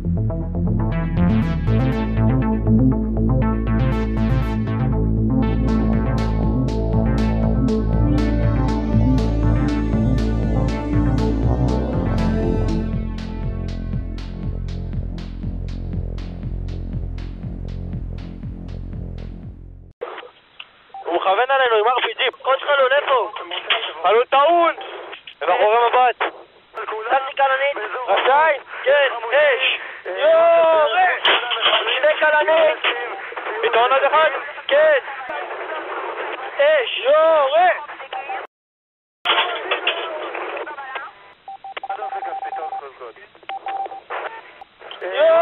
מכוון עלינו עם RPG, קוד שלך עלול איפה? עלול טעון! אנחנו רואים מבט! ايش يوه ايش اشتكى لمين بدون دخل كيد ايش يوه ايش يوه